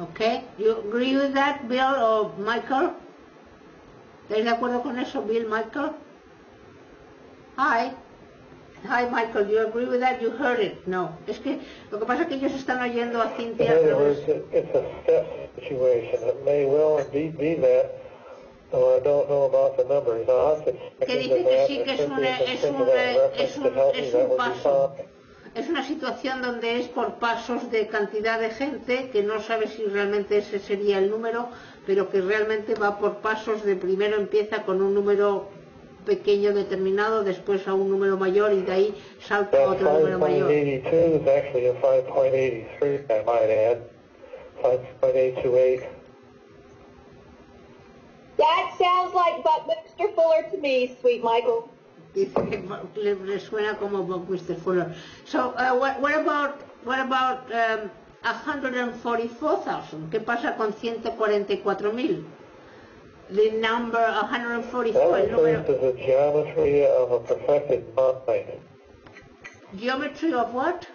Okay, you agree with that, Bill or Michael? ¿Estáis de acuerdo con eso, Bill, Michael? Hi. Hi, Michael, do you agree with that? You heard it. No. Es que lo que pasa es que ellos están oyendo a In Cintia. a other words, it- it's a step situation. It may well indeed be that, though I don't know about the numbers. Now, I Que dice que sí, que es un, es es es paso. Es una situación donde es por pasos de cantidad de gente que no sabe si realmente ese sería el número, pero que realmente va por pasos de primero empieza con un número pequeño determinado, después a un número mayor y de ahí salta a otro número mayor. 5.82 is actually a 5.83, I might add. 5.828. That sounds like Buckminster Fuller to me, sweet Michael. Dice que le, le suena como Buckminster Fuller. So, uh, what, what about, what about um, 144,000? ¿Qué pasa con 144,000? The number 144, That refers to the geometry of a perfected line. Geometry of what?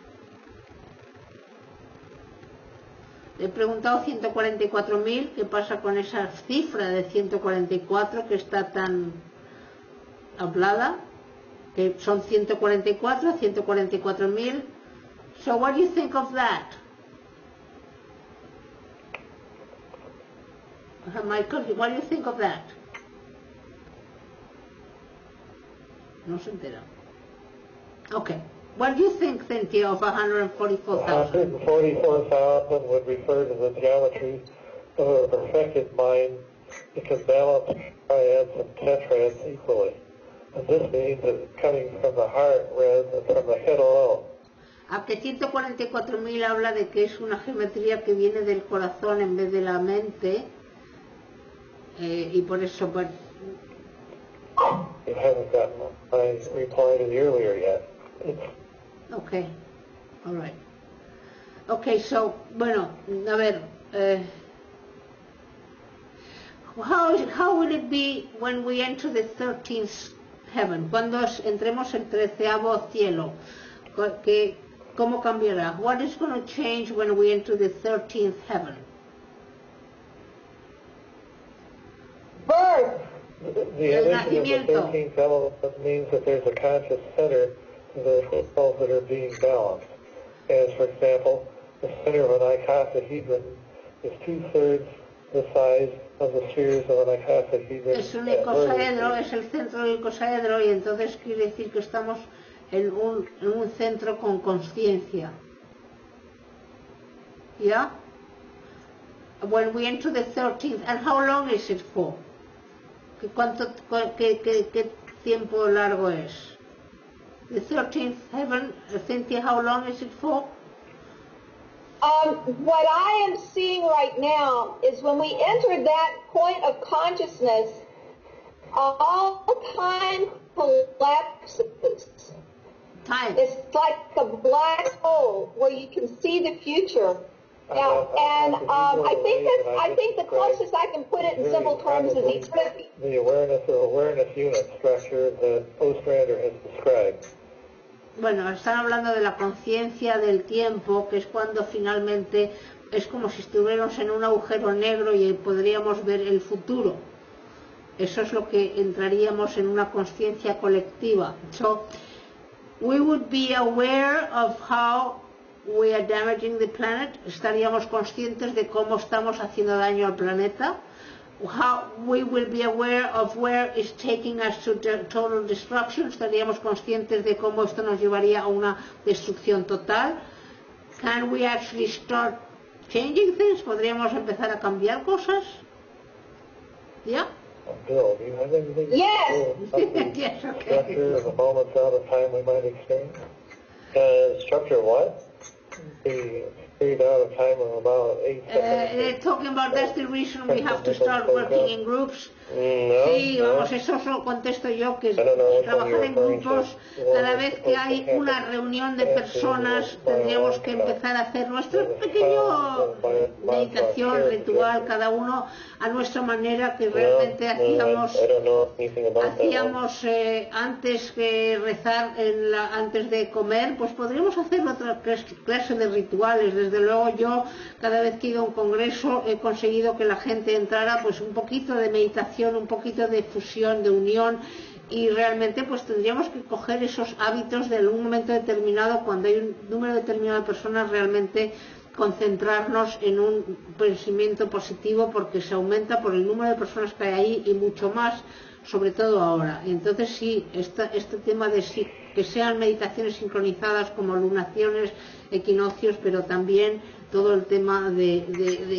Le he preguntado 144.000, ¿qué pasa con esa cifra de 144 que está tan hablada? Que son 144, 144.000. So what do you think of that? Uh, Michael, what do you think of that? No se entera. Okay. What do you think, Cynthia, of 144,000? 144,000 would refer to the geometry of a perfected mind that can balance triads and tetrads equally. And this means that it's coming from the heart rather than from the head alone. A que 144.000 habla de que es una geometría que viene del corazón en vez de la mente. eh, y por eso, pues, You haven't gotten my reply to the earlier yet. It's ok, alright. Ok, so, bueno, a ver, eh, how, how will it be when we enter the 13th heaven? Cuando es- entremos el treceavo cielo, que, ¿cómo cambiará? What is going to change when we enter the 13th heaven? Birth. the El addition of the 13th heaven means that there's a conscious center to the crystals that are being balanced. As, for example, the center of an icosahedron is two-thirds the size Es un icosaedro, es el centro del icosaedro y entonces quiere decir que estamos en un, en un centro con conciencia. ¿Ya? When we enter the 13th, and how long is it for? ¿Qué, cuánto, cu- qué, qué- qué tiempo largo es? The 13th heaven, Cynthia, how long is it for? Um, what I am seeing right now is when we enter that point of consciousness, all time collapses. Time. It's like a black hole where you can see the future. Now, and um, I think that's, I think the closest I can put it in simple terms is eternity. The awareness or awareness unit structure that Ostrander has described. Bueno, están hablando de la conciencia del tiempo, que es cuando finalmente es como si estuviéramos en un agujero negro y podríamos ver el futuro. Eso es lo que entraríamos en una conciencia colectiva. So, we would be aware of how we are damaging the planet. Estaríamos conscientes de cómo estamos haciendo daño al planeta. How we will be aware of where it's taking us to total destruction. Estaríamos conscientes de cómo esto nos llevaría a una destrucción total. Can we actually start changing things? ¿Podríamos empezar a cambiar cosas? ¿Ya? Bill, do you have anything? to Yes. say Yes, okay. Structure of the moments out of time we might experience? Uh, structure what? The period out of time of about eight Uh, seconds. they're talking about that's the reason we have to start working in groups. Mm, no, Sí, no. vamos, eso os lo contesto yo, que one trabajar en grupos, cada vez que hay una reunión de personas, tendríamos que empezar a hacer nuestro pequeño meditación shared ritual, tradition. cada uno a nuestra manera que No, realmente no, hacíamos. Hacíamos eh, antes que rezar, en la, antes de comer, pues podríamos hacer otra clas- clase de rituales. Desde luego yo, cada vez que he ido a un congreso, he conseguido que la gente entrara pues un poquito de meditación, un poquito de fusión, de unión y realmente pues tendríamos que coger esos hábitos de algún momento determinado cuando hay un número determinado de personas realmente concentrarnos en un pensamiento positivo porque se aumenta por el número de personas que hay ahí y mucho más sobre todo ahora. Entonces sí, esta- este tema de que sean meditaciones sincronizadas como lunaciones, equinoccios, pero también todo el tema de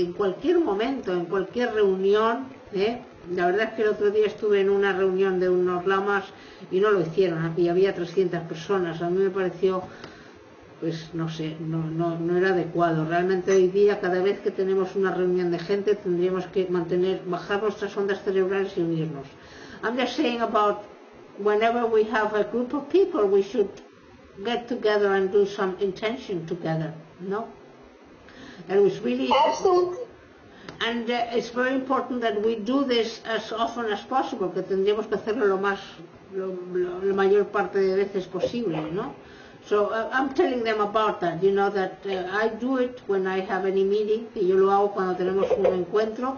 en cualquier momento, en cualquier reunión. ¿eh? La verdad es que el otro día estuve en una reunión de unos lamas y no lo hicieron, y había 300 personas. A mí me pareció pues no sé, no, no, no era adecuado. Realmente hoy día, cada vez que tenemos una reunión de gente, tendríamos que mantener, bajar nuestras ondas cerebrales y unirnos. I'm just saying about whenever we have a group of people, we should get together and do some intention together, no? And it's really Absolutely. And uh, it's very important that we do this as often as possible, que tendríamos que hacerlo lo más, lo, la mayor parte de veces posible, ¿no? So uh, I'm telling them about that, you know, that uh, I do it when I have any meeting, y yo lo hago cuando tenemos un encuentro,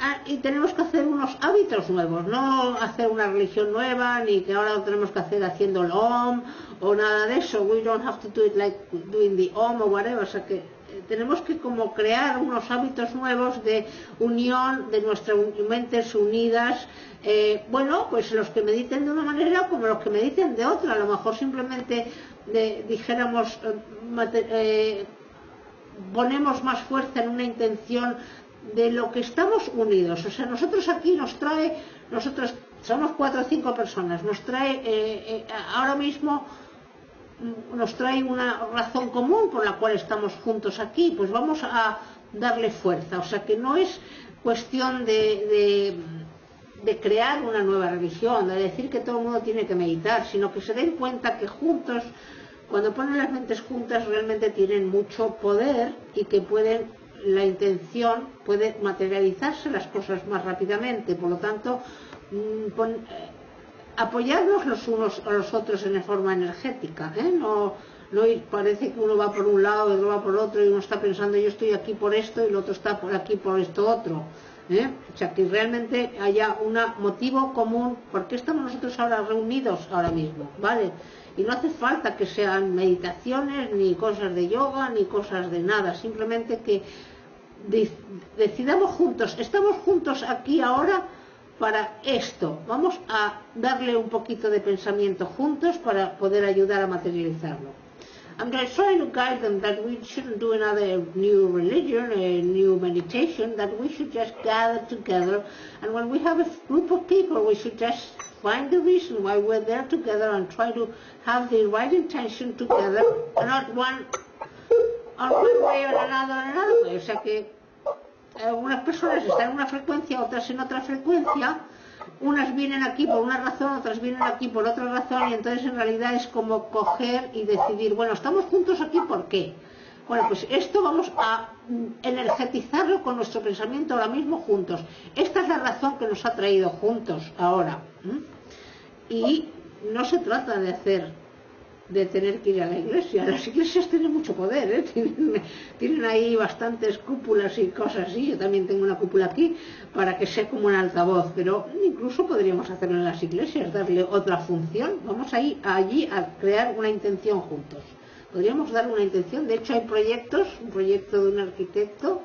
ah, y tenemos que hacer unos hábitos nuevos, no hacer una religión nueva, ni que ahora lo tenemos que hacer haciendo el OM, o nada de eso, we don't have to do it like doing the OM or whatever, o sea que tenemos que como crear unos hábitos nuevos de unión de nuestras mentes unidas, eh, bueno, pues los que mediten de una manera como los que mediten de otra, a lo mejor simplemente dijéramos, eh, eh, ponemos más fuerza en una intención de lo que estamos unidos. O sea, nosotros aquí nos trae, nosotros somos cuatro o cinco personas, nos trae eh, eh, ahora mismo nos trae una razón común por la cual estamos juntos aquí, pues vamos a darle fuerza. O sea que no es cuestión de, crear una nueva religión, de decir que todo el mundo tiene que meditar, sino que se den cuenta que juntos, cuando ponen las mentes juntas, realmente tienen mucho poder y que pueden, la intención puede materializarse las cosas más rápidamente. Por lo tanto, mm, eh, apoyarnos los unos a los otros en forma energética, ¿eh? no, parece que uno va por un lado, el otro va por otro y uno está pensando yo estoy aquí por esto y el otro está por aquí por esto otro. ¿eh? O sea, que realmente haya un motivo común, ¿por qué estamos nosotros ahora reunidos ahora mismo? ¿Vale? Y no hace falta que sean meditaciones, ni cosas de yoga, ni cosas de nada, simplemente que de- decidamos juntos, estamos juntos aquí ahora para esto, vamos a darle un poquito de pensamiento juntos para poder ayudar a materializarlo. I'm just trying to guide them that we shouldn't do another new religion, a new meditation, that we should just gather together and when we have a group of people we should just find the reason why we're there together and try to have the right intention together and not one on one way or another or another way. Que algunas personas están en una frecuencia, otras en otra frecuencia, unas vienen aquí por una razón, otras vienen aquí por otra razón, y entonces en realidad es como coger y decidir, bueno, estamos juntos aquí, ¿por qué? Bueno, pues esto vamos a mm, energetizarlo con nuestro pensamiento ahora mismo juntos. Esta es la razón que nos ha traído juntos ahora. Y no se trata de hacer de tener que ir a la iglesia. Las iglesias tienen mucho poder, ¿eh? tienen, tienen ahí bastantes cúpulas y cosas así. Yo también tengo una cúpula aquí para que sea como un altavoz, pero incluso podríamos hacerlo en las iglesias, darle otra función. Vamos a ir allí a crear una intención juntos. Podríamos dar una intención. De hecho, hay proyectos, un proyecto de un arquitecto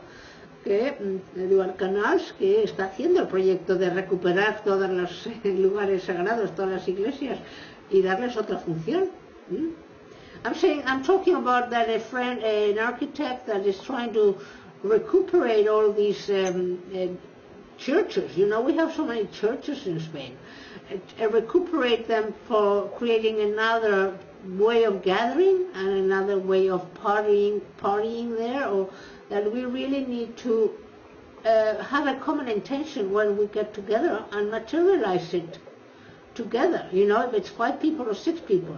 que mm, Eduard Canals que está haciendo el proyecto de recuperar todos los eh, lugares sagrados, todas las iglesias y darles otra función. ¿Mm? I'm saying I'm talking about that a friend, an architect that is trying to recuperate all these um, uh, churches. You know, we have so many churches in Spain. Uh, recuperate them for creating another way of gathering and another way of partying, partying there, or that we really need to uh, have a common intention when we get together and materialize it together. You know, if it's five people or six people.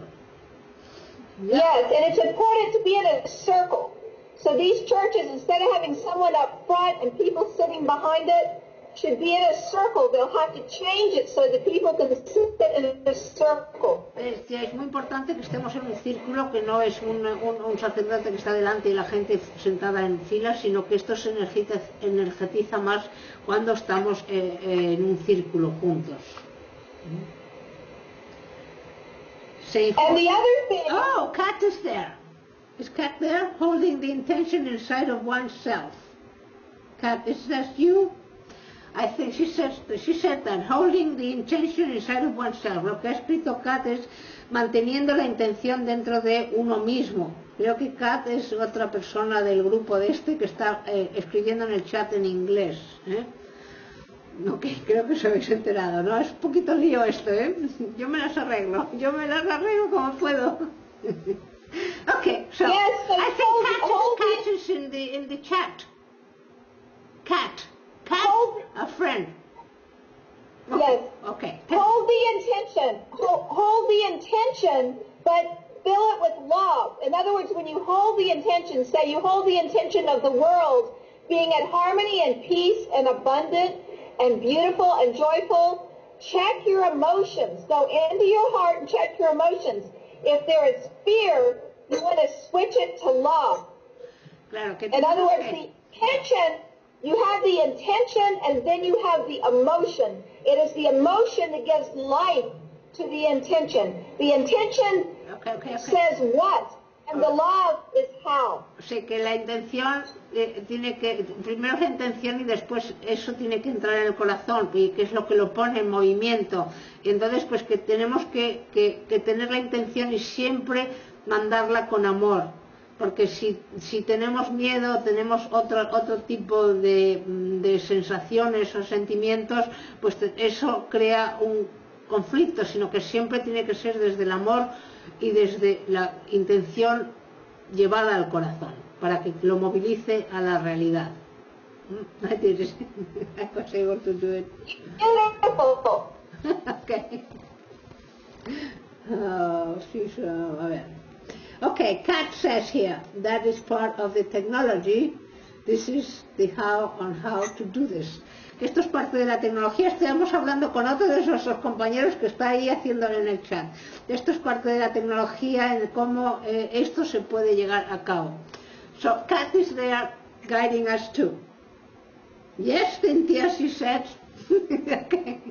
Yes, and it's important to be in a circle. So these churches, instead of having someone up front and people sitting behind it, should be in a circle. They'll have to change it so that people can sit in a circle. Es, es muy importante que estemos en un círculo, que no es un, un- un sacerdote que está delante y la gente sentada en filas, sino que esto se energiza, energetiza más cuando estamos eh, eh, en un círculo juntos. And the other thing, Oh, Kat is there. Is Kat there holding the intention inside of oneself? Kat, is that you? I think she said, she said that, holding the intention inside of oneself. Lo que ha escrito Kat es manteniendo la intención dentro de uno mismo. Creo que Kat es otra persona del grupo de este que está eh, escribiendo en el chat en inglés. ¿eh? Ok, creo que os habéis enterado, ¿no? Es un poquito lío esto, ¿eh? Yo me las arreglo, yo me las arreglo como puedo. okay, so Yes, I hold- think hold is, is in the in the chat. Kat, Kat, Hold- a friend. yes, Okay. hold the intention. Hold, hold the intention, but fill it with love. In other words, when you hold the intention, say you hold the intention of the world being at harmony and peace and abundant and beautiful and joyful, check your emotions. Go into your heart and check your emotions. If there is fear, you want to switch it to love. Claro In other words, the intention, you have the intention and then you have the emotion. It is the emotion that gives life to the intention. The intention Okay, okay, okay. says what, the love. Sé que la intención eh, tiene que, primero la intención y después eso tiene que entrar en el corazón, y que es lo que lo pone en movimiento. Y entonces pues que tenemos que, que- que tener la intención y siempre mandarla con amor. Porque si, si tenemos miedo, tenemos otro, otro tipo de, de sensaciones o sentimientos, pues eso crea un conflicto, sino que siempre tiene que ser desde el amor y desde la intención llevada al corazón para que lo movilice a la realidad. I did it. I was able to do it. Beautiful. okay. Oh, she's, uh, a ver. Okay, Kat says here that is part of the technology. This is the how on how to do this. Que esto es parte de la tecnología. Estamos hablando con otro de esos compañeros que está ahí haciéndolo en el chat. Esto es parte de la tecnología en cómo eh, esto se puede llegar a cabo. So Kat is there guiding us too. Yes, Cynthia, she said. okay.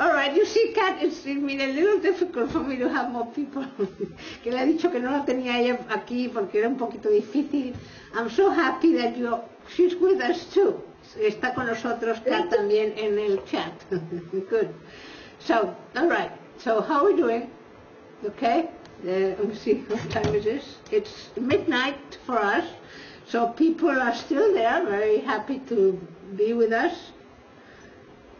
All right, you see, Kat, it's been a little difficult for me to have more people. que le ha dicho que no la tenía ella aquí porque era un poquito difícil. I'm so happy that you, she's with us too. Está con nosotros Kat también en el chat. Good. So, all right. So, how are we doing? Okay. Uh, let me see what time it is. It's midnight for us. So people are still there, very happy to be with us.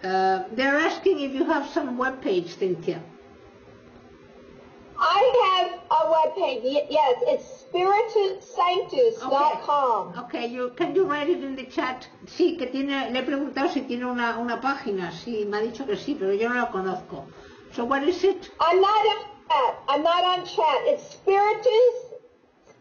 Uh, they're asking if you have some web page, Cynthia. I have oh, a webpage. Y- Yes, it's spiritedsanctus.com. Okay, you, can you write it in the chat? Sí, que tiene, le he preguntado si tiene una, una página. Sí, me ha dicho que sí, pero yo no la conozco. So what is it? I'm not on chat. I'm not on chat. It's spiritus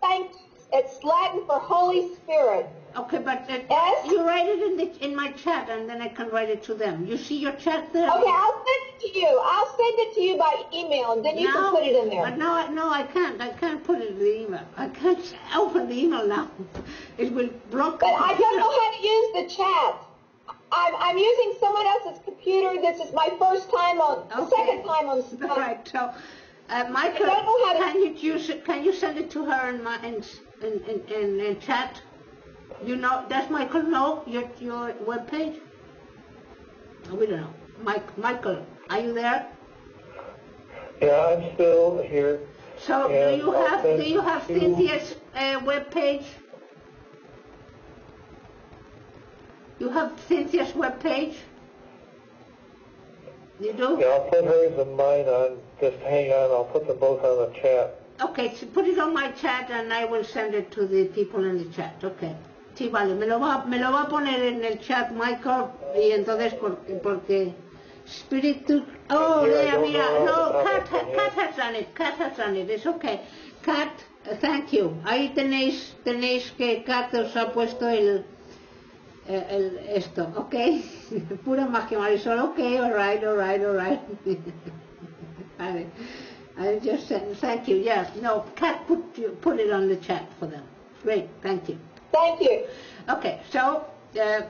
sanctus. It's Latin for Holy Spirit. Okay, but uh, Yes? you write it in the in my chat, and then I can write it to them. You see your chat there? Okay, I'll send it to you. I'll send it to you by email, and then you can put it in there. But no, I- no, I can't. I can't put it in the email. I can't open the email now. It will block. But I don't know how to use the chat. I'm, I'm using someone else's computer. This is my first time on, the Okay. second time on Skype. All right. So, uh, Michael, I don't know how to- can you use it? Can you send it to her in my in in, in, in chat? You know, does Michael know your your web page? Oh, we don't know. Mike, Michael, are you there? Yeah, I'm still here. So, do you have do you have Cynthia's uh, web page? You have Cynthia's web page? You do? Yeah, I'll put hers and mine on. Just hang on. I'll put them both on the chat. Okay, so put it on my chat and I will send it to the people in the chat. Okay. Sí, vale, me lo va, me lo va a poner en el chat Michael y entonces porque, porque Spiritu... Oh, Yeah, mira, no, Kat, Kat has done it, Kat has done it, it's okay. Kat thank you. Ahí tenéis, tenéis que Kat os ha puesto el, el, el- esto, ¿ok? Pura magia Marisol, ok, alright, alright, alright. vale. I just said, thank you, yeah. No, Kat put, put it on the chat for them. Great, thank you. Thank you. Okay, so uh,